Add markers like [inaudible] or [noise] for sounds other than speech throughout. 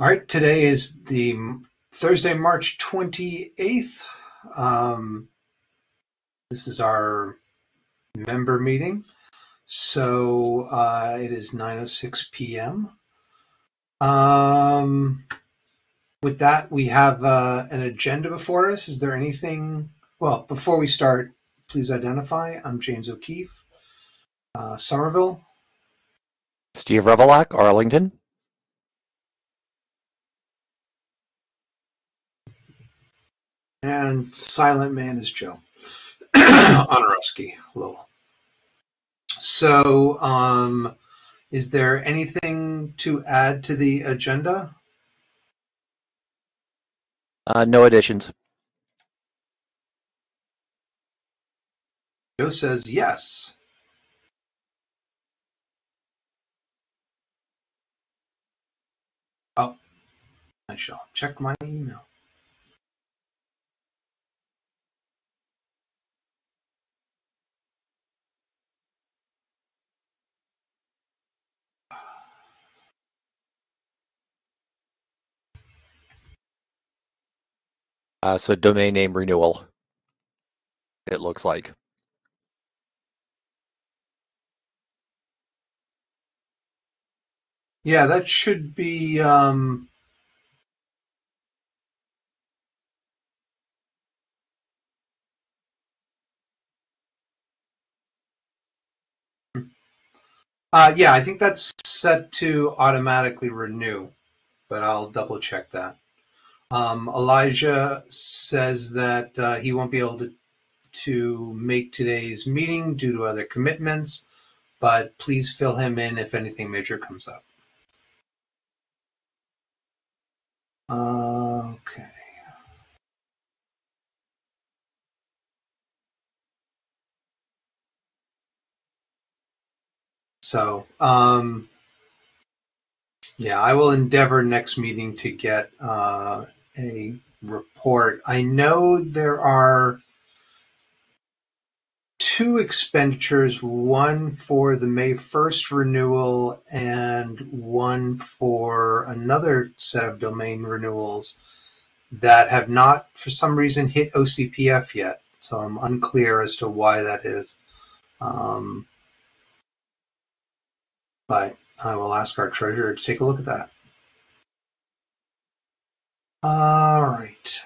All right, today is the Thursday, March 28th. Um, this is our member meeting. So uh, it is 9.06 p.m. Um, with that, we have uh, an agenda before us. Is there anything? Well, before we start, please identify. I'm James O'Keefe, uh, Somerville. Steve Revilak, Arlington. And Silent Man is Joe. [clears throat] Honorowski, Lowell. So, um, is there anything to add to the agenda? Uh, no additions. Joe says yes. Oh, I shall check my email. Uh, so domain name renewal. It looks like. Yeah, that should be. Um, uh, yeah, I think that's set to automatically renew, but I'll double check that. Um, Elijah says that uh, he won't be able to, to make today's meeting due to other commitments, but please fill him in if anything major comes up. Uh, okay. So, um, yeah, I will endeavor next meeting to get uh, a report. I know there are two expenditures, one for the May 1st renewal and one for another set of domain renewals that have not, for some reason, hit OCPF yet. So I'm unclear as to why that is. Um, but I will ask our treasurer to take a look at that. All right.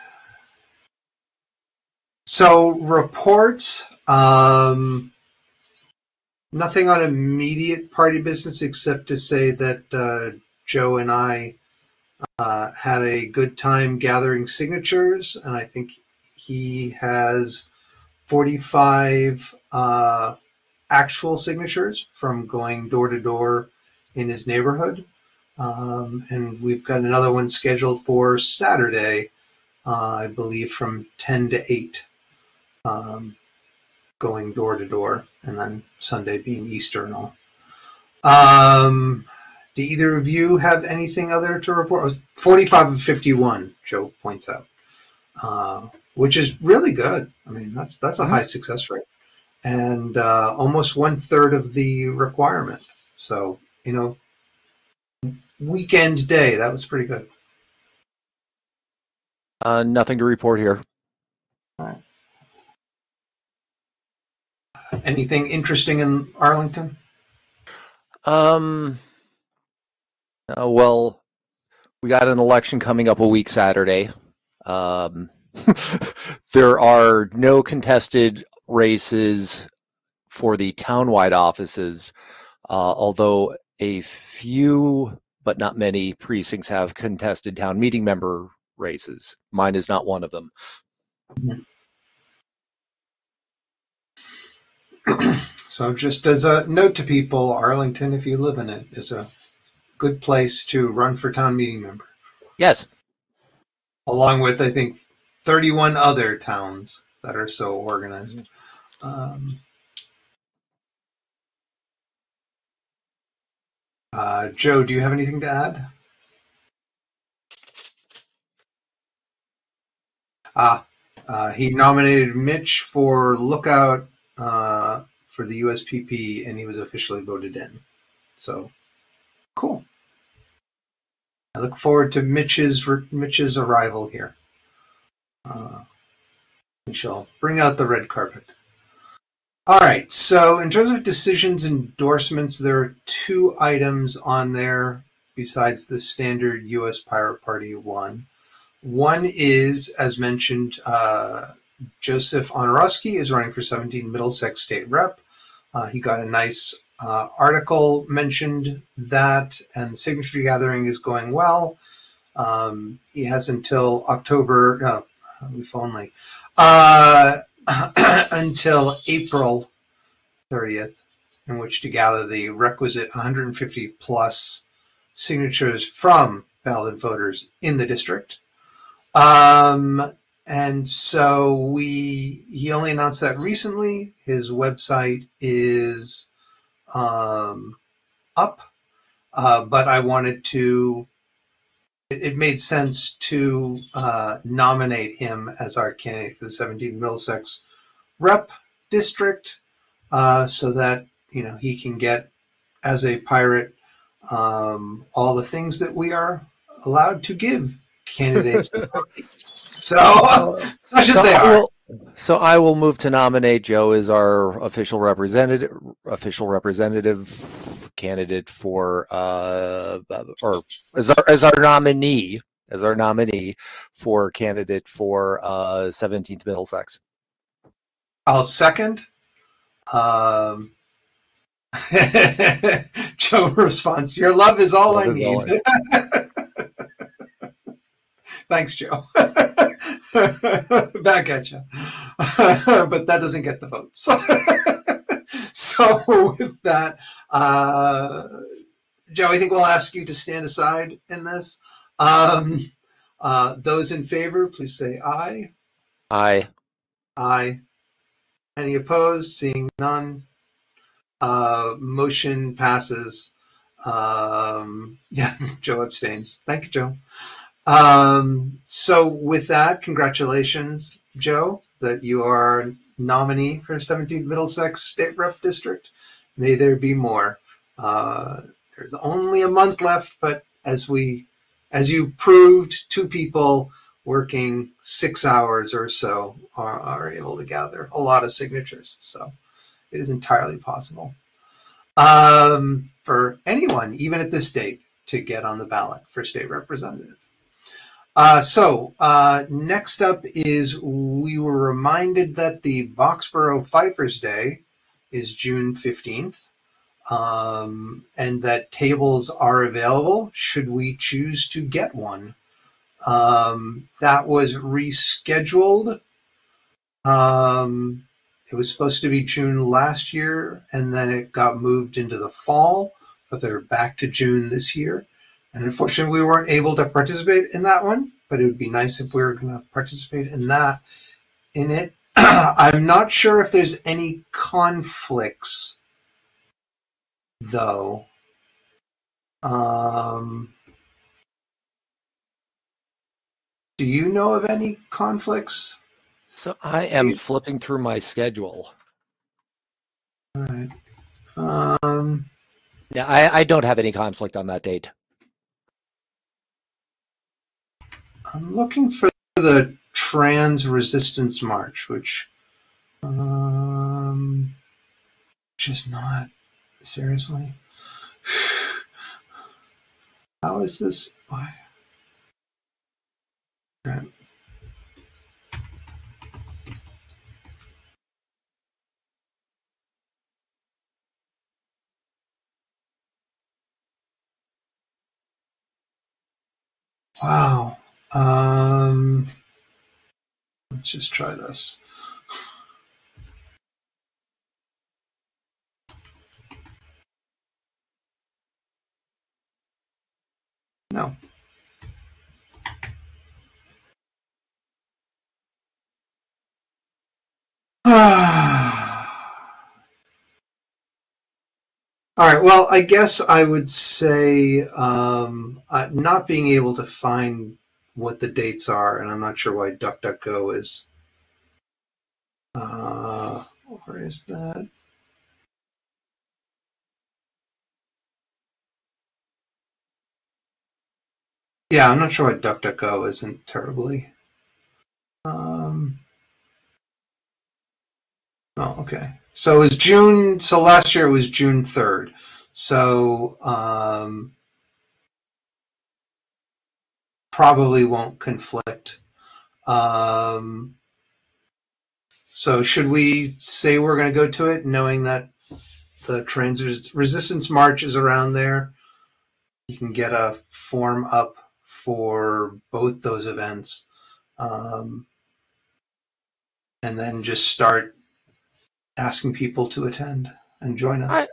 So reports, um, nothing on immediate party business except to say that uh, Joe and I uh, had a good time gathering signatures, and I think he has 45 uh, actual signatures from going door to door in his neighborhood. Um, and we've got another one scheduled for Saturday, uh, I believe, from 10 to 8, um, going door to door, and then Sunday being Easter and all. Um, do either of you have anything other to report? 45 of 51, Joe points out, uh, which is really good. I mean, that's that's a high success rate, and uh, almost one third of the requirement. So you know, weekend day. That was pretty good. Uh, nothing to report here. Anything interesting in Arlington? Um. uh, well, we got an election coming up a week Saturday. Um, [laughs] there are no contested races for the townwide offices, uh, although a few but not many precincts have contested town meeting member races. Mine is not one of them. [clears throat] So, just as a note to people, Arlington, if you live in it, is a good place to run for town meeting member, Yes. along with, I think, 31 other towns that are so organized. Um, Joe, do you have anything to add? Ah, uh, he nominated Mitch for lookout uh, for the USPP, and he was officially voted in. So, cool. I look forward to Mitch's Mitch's arrival here. Uh, we shall bring out the red carpet. All right. So, in terms of decisions endorsements, there are two items on there besides the standard U.S. Pirate Party one. One is, as mentioned, uh, Joseph Honorowski is running for 17 Middlesex State Rep. Uh, he got a nice uh, article mentioned that, and the signature gathering is going well. Um, he has until October, no, if only, [clears throat] until April 30th, in which to gather the requisite 150 plus signatures from valid voters in the district. Um, and so we he only announced that recently. His website is um, up, uh, but I wanted to. It, made sense to uh, nominate him as our candidate for the 17th Middlesex Rep District, uh, so that you know he can get as a pirate um, all the things that we are allowed to give candidates. [laughs] so, such as they are. So I will move to nominate Joe as our official representative, official representative candidate for, uh, or as our, as our nominee, as our nominee for candidate for, uh, 17th Middlesex. I'll second. Um, [laughs] Joe responds, Your love is all I is need. all [laughs] Thanks, Joe. [laughs] Back at you. but that doesn't get the votes. [laughs] so, with that, uh, Joe, I think we'll ask you to stand aside in this. Um, uh, those in favor, please say aye. Aye. Aye. Any opposed? Seeing none. Uh, motion passes. Um, [laughs] yeah, Joe abstains. Thank you, Joe. Um, so with that, congratulations, Joe, that you are nominee for 17th Middlesex State Rep District. May there be more. Uh, there's only a month left, but as we, as you proved, two people working six hours or so are, are able to gather a lot of signatures. So it is entirely possible um, for anyone, even at this date, to get on the ballot for state representative. Uh, so uh, next up is we were reminded that the Boxborough Fifers Day is June 15th. Um, and that tables are available should we choose to get one. Um, that was rescheduled. Um, it was supposed to be June last year, and then it got moved into the fall, but they're back to June this year. And unfortunately, we weren't able to participate in that one, but it would be nice if we were going to participate in that. In it, [clears throat] I'm not sure if there's any conflicts, though. Um, do you know of any conflicts? So I am flipping through my schedule. All right. Um, Yeah, I, I don't have any conflict on that date. I'm looking for the Trans Resistance March, which, um, which is not seriously. [sighs] How is this? Why? Right. Wow. Um, let's just try this. No. [sighs] All right. Well, I guess I would say um, uh, not being able to find what the dates are, and I'm not sure why DuckDuckGo is. Uh, where is that? Yeah, I'm not sure why DuckDuckGo isn't terribly. Um, oh, okay. So it was June. So last year it was June 3rd. So um, probably won't conflict. Um, so should we say we're going to go to it, knowing that the trans resistance march is around there? You can get a form up for both those events, um, and then just start asking people to attend and join us. I,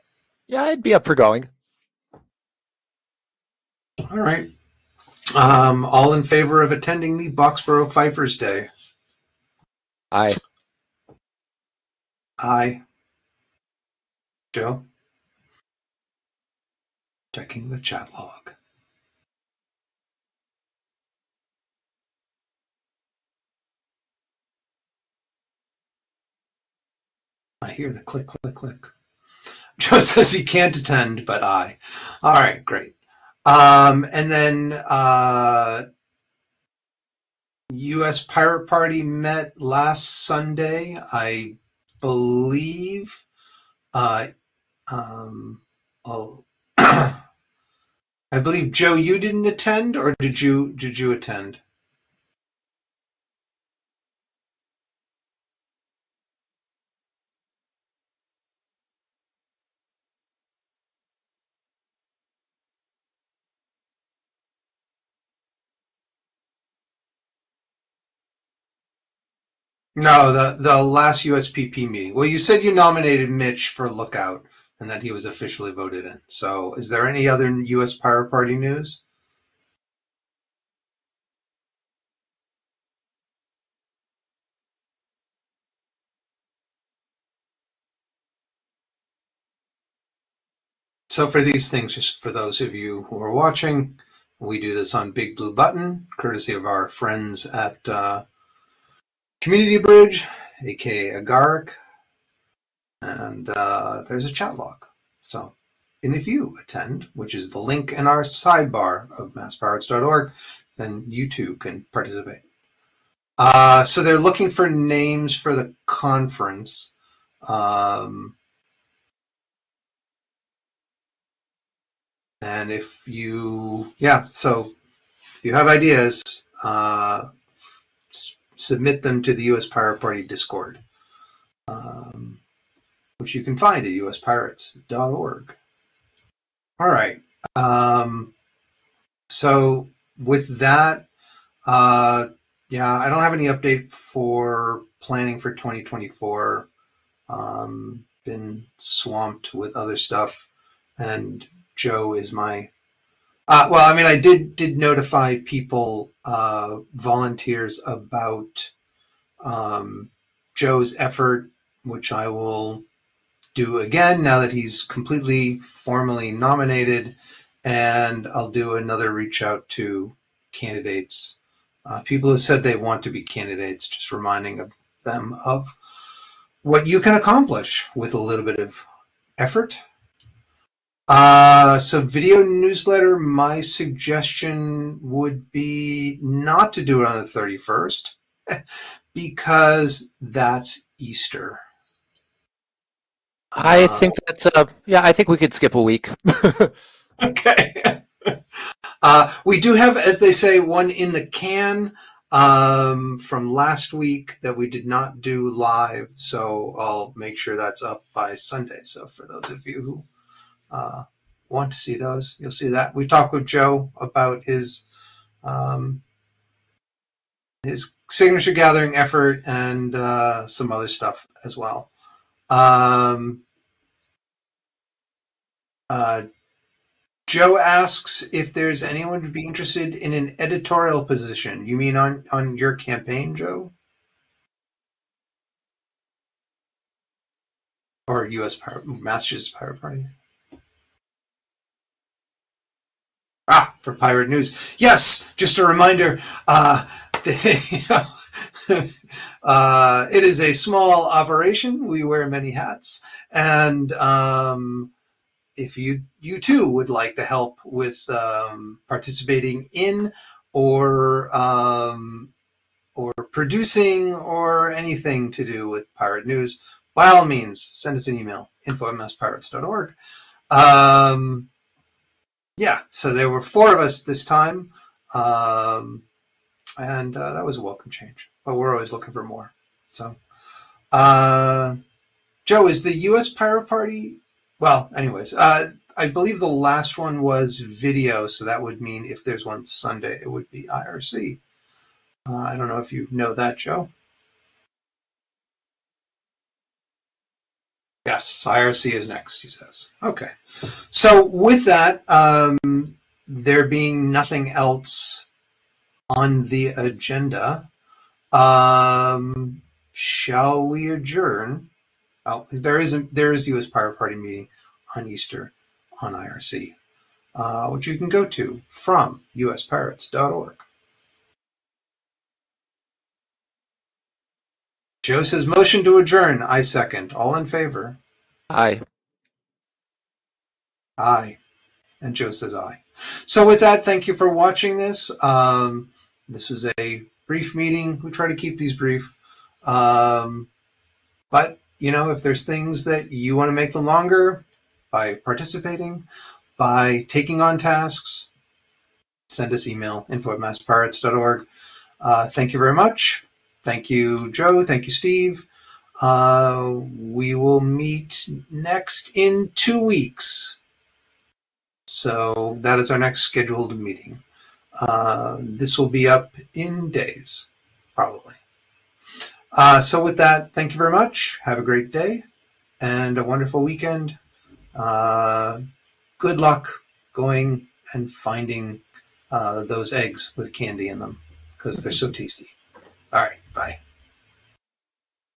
yeah, I'd be up for going. All right. Um, all in favor of attending the Boxborough Fifers Day? Aye. Aye. Joe? Checking the chat log. I hear the click, click, click. [laughs] Joe says he can't attend, but I. All right, great. Um, and then uh, U.S. Pirate Party met last Sunday, I believe. Uh, um, [clears throat] I believe Joe, you didn't attend, or did you? Did you attend? No, the the last USPP meeting. Well, you said you nominated Mitch for Lookout and that he was officially voted in. So, is there any other U.S. Pirate Party news? So, for these things, just for those of you who are watching, we do this on Big Blue Button, courtesy of our friends at uh, Community Bridge, aka Agaric, and uh, there's a chat log. So, and if you attend, which is the link in our sidebar of masspirates.org, then you too can participate. Uh, so they're looking for names for the conference. Um, and if you, yeah, so if you have ideas, uh, submit them to the U.S. Pirate Party Discord, um, which you can find at uspirates.org. All right. Um, so with that, uh, yeah, I don't have any update for planning for 2024. Um, been swamped with other stuff, and Joe is my uh, well, I mean, I did did notify people, uh, volunteers about um, Joe's effort, which I will do again now that he's completely formally nominated, and I'll do another reach out to candidates, uh, people who said they want to be candidates, just reminding of them of what you can accomplish with a little bit of effort uh, so video newsletter, my suggestion would be not to do it on the 31st [laughs] because that's Easter. I uh, think that's uh yeah, I think we could skip a week. [laughs] okay. [laughs] Uh, we do have, as they say, one in the can um, from last week that we did not do live. So I'll make sure that's up by Sunday. So for those of you who uh, want to see those, you'll see that. We talked with Joe about his um, his signature gathering effort and uh, some other stuff as well. Um, uh, Joe asks if there's anyone who'd be interested in an editorial position. You mean on on your campaign, Joe? Or U.S. Power, Massachusetts Power Party? Ah, for Pirate News. Yes, just a reminder. Uh, [laughs] uh, it is a small operation. We wear many hats, and um, if you you too would like to help with um, participating in or um, or producing or anything to do with pirate news, by all means, send us an email info at. Um, yeah, so there were four of us this time, um, and uh, that was a welcome change. But we're always looking for more. So, uh, Joe, is the U.S. Pirate Party? Well, anyways, uh, I believe the last one was video, so that would mean if there's one Sunday, it would be IRC. Uh, I don't know if you know that, Joe. Yes, IRC is next, he says. Okay. So with that, um, there being nothing else on the agenda, um, shall we adjourn? Oh, there is a, there is U.S. Pirate Party meeting on Easter on IRC, uh, which you can go to from uspirates.org. Joe says motion to adjourn. I second. All in favor? Aye. Aye. And Joe says aye. So with that, thank you for watching this. Um, this was a brief meeting. We try to keep these brief. Um, but, you know, if there's things that you want to make them longer by participating, by taking on tasks, send us email, info at masspirates.org. Uh, thank you very much. Thank you, Joe. Thank you, Steve. Uh, we will meet next in two weeks. So that is our next scheduled meeting. Uh, this will be up in days, probably. Uh, so with that, thank you very much. Have a great day and a wonderful weekend. Uh, good luck going and finding uh, those eggs with candy in them because they're so tasty. All right. Bye.